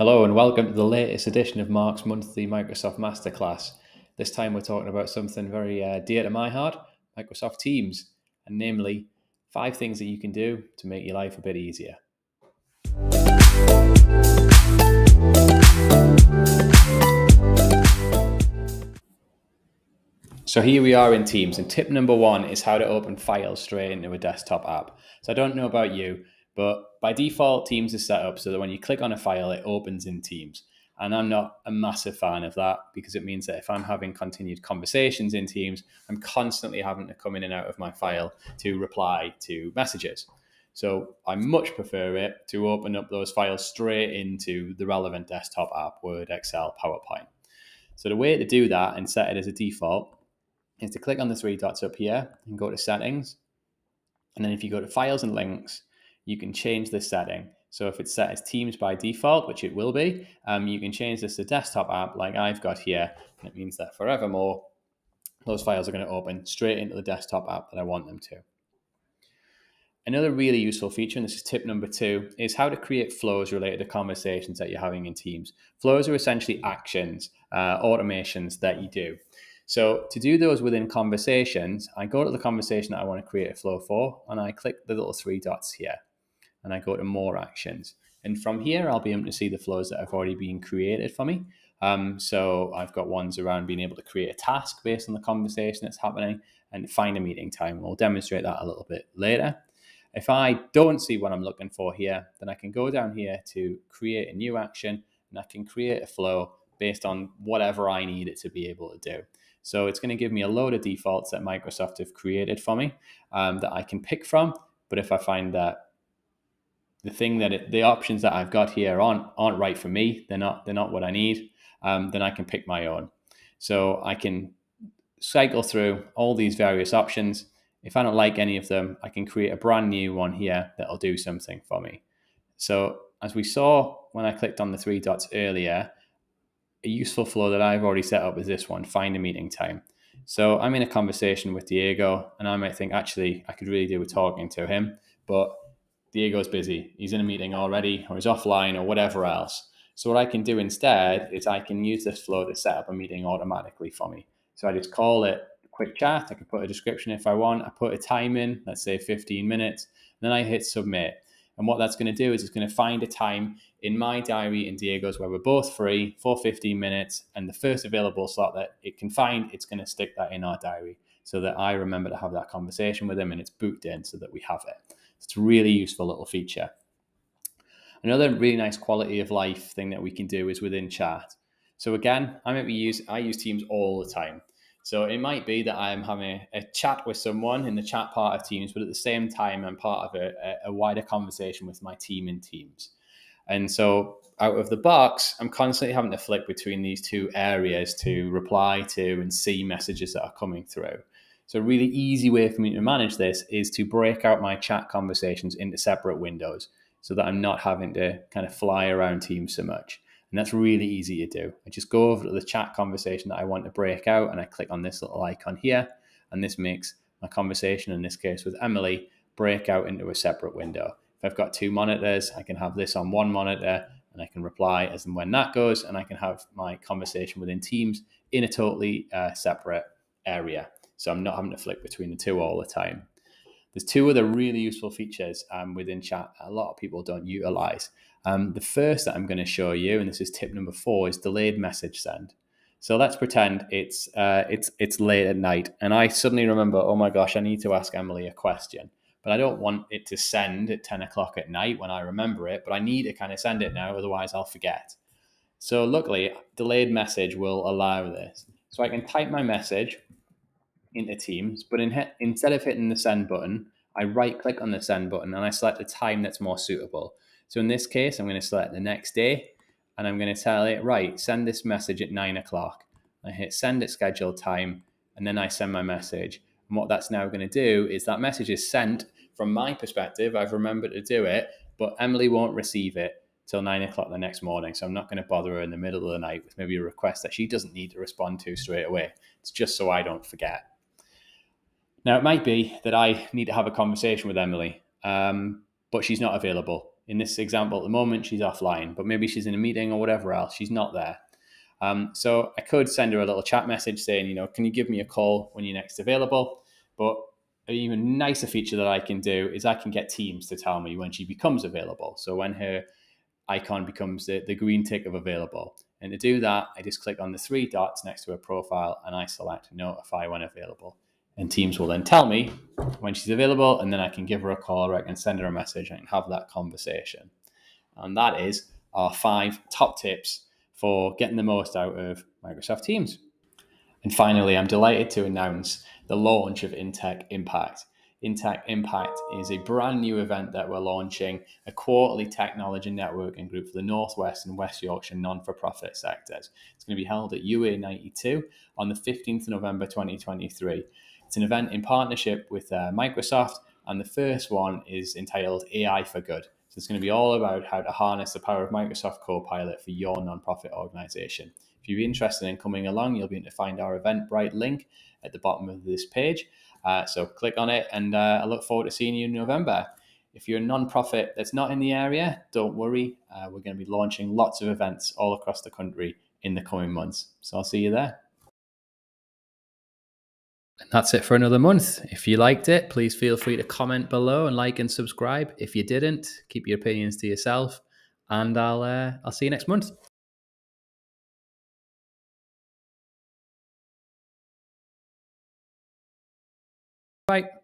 Hello and welcome to the latest edition of Mark's monthly Microsoft Masterclass. This time we're talking about something very uh, dear to my heart Microsoft Teams, and namely five things that you can do to make your life a bit easier. So here we are in Teams, and tip number one is how to open files straight into a desktop app. So I don't know about you, but by default, Teams is set up so that when you click on a file, it opens in Teams. And I'm not a massive fan of that because it means that if I'm having continued conversations in Teams, I'm constantly having to come in and out of my file to reply to messages. So I much prefer it to open up those files straight into the relevant desktop app, Word, Excel, PowerPoint. So the way to do that and set it as a default is to click on the three dots up here and go to settings. And then if you go to files and links, you can change this setting. So if it's set as Teams by default, which it will be, um, you can change this to desktop app like I've got here. And it means that forevermore, those files are going to open straight into the desktop app that I want them to. Another really useful feature, and this is tip number two, is how to create flows related to conversations that you're having in Teams. Flows are essentially actions, uh, automations that you do. So to do those within conversations, I go to the conversation that I want to create a flow for, and I click the little three dots here and I go to more actions. And from here, I'll be able to see the flows that have already been created for me. Um, so I've got ones around being able to create a task based on the conversation that's happening and find a meeting time. We'll demonstrate that a little bit later. If I don't see what I'm looking for here, then I can go down here to create a new action and I can create a flow based on whatever I need it to be able to do. So it's going to give me a load of defaults that Microsoft have created for me um, that I can pick from. But if I find that the thing that it, the options that I've got here aren't aren't right for me. They're not they're not what I need. Um, then I can pick my own. So I can cycle through all these various options. If I don't like any of them, I can create a brand new one here that'll do something for me. So as we saw when I clicked on the three dots earlier, a useful flow that I've already set up is this one: find a meeting time. So I'm in a conversation with Diego, and I might think actually I could really do with talking to him, but Diego's busy. He's in a meeting already, or he's offline, or whatever else. So what I can do instead is I can use this flow to set up a meeting automatically for me. So I just call it quick chat. I can put a description if I want. I put a time in, let's say 15 minutes. Then I hit submit. And what that's going to do is it's going to find a time in my diary and Diego's where we're both free for 15 minutes. And the first available slot that it can find, it's going to stick that in our diary so that I remember to have that conversation with him and it's booked in so that we have it. It's a really useful little feature. Another really nice quality of life thing that we can do is within chat. So again, I might be use I use Teams all the time. So it might be that I'm having a, a, chat with someone in the chat part of Teams, but at the same time, I'm part of a, a wider conversation with my team in Teams. And so out of the box, I'm constantly having to flip between these two areas to reply to and see messages that are coming through. So, a really easy way for me to manage this is to break out my chat conversations into separate windows so that I'm not having to kind of fly around Teams so much. And that's really easy to do. I just go over to the chat conversation that I want to break out and I click on this little icon here. And this makes my conversation, in this case with Emily, break out into a separate window. If I've got two monitors, I can have this on one monitor and I can reply as and when that goes. And I can have my conversation within Teams in a totally uh, separate area. So I'm not having to flick between the two all the time. There's two other really useful features um, within chat a lot of people don't utilize. Um, the first that I'm going to show you, and this is tip number four, is delayed message send. So let's pretend it's uh, it's it's late at night, and I suddenly remember, oh my gosh, I need to ask Emily a question, but I don't want it to send at ten o'clock at night when I remember it, but I need to kind of send it now, otherwise I'll forget. So luckily, delayed message will allow this. So I can type my message, into Teams, but in, instead of hitting the send button, I right click on the send button and I select a time that's more suitable. So in this case, I'm going to select the next day and I'm going to tell it, right, send this message at nine o'clock. I hit send at scheduled time and then I send my message. And what that's now going to do is that message is sent from my perspective. I've remembered to do it, but Emily won't receive it till nine o'clock the next morning. So I'm not going to bother her in the middle of the night with maybe a request that she doesn't need to respond to straight away. It's just so I don't forget. Now, it might be that I need to have a conversation with Emily, um, but she's not available. in this example at the moment, she's offline, but maybe she's in a meeting or whatever else. She's not there. Um, so I could send her a little chat message saying, you know, can you give me a call when you're next available? But an even nicer feature that I can do is I can get Teams to tell me when she becomes available. So when her icon becomes the, the green tick of available. And to do that, I just click on the three dots next to her profile and I select notify when available. And Teams will then tell me when she's available, and then I can give her a call or I can send her a message and have that conversation. And that is our five top tips for getting the most out of Microsoft Teams. And finally, I'm delighted to announce the launch of inTEC Impact. inTEC Impact is a brand new event that we're launching, a quarterly technology networking group for the Northwest and West Yorkshire non for profit sectors. It's going to be held at UA 92 on the 15th of November 2023. It's an event in partnership with uh, Microsoft, and the first one is entitled AI for Good. So it's going to be all about how to harness the power of Microsoft Copilot for your nonprofit organization. If you're interested in coming along, you'll be able to find our Eventbrite link at the bottom of this page. Uh, so click on it, and uh, I look forward to seeing you in November. If you're a non-profit that's not in the area, don't worry. Uh, we're going to be launching lots of events all across the country in the coming months. So I'll see you there. And that's it for another month. If you liked it, please feel free to comment below and like and subscribe. If you didn't, keep your opinions to yourself, and I'll uh, I'll see you next month. Bye.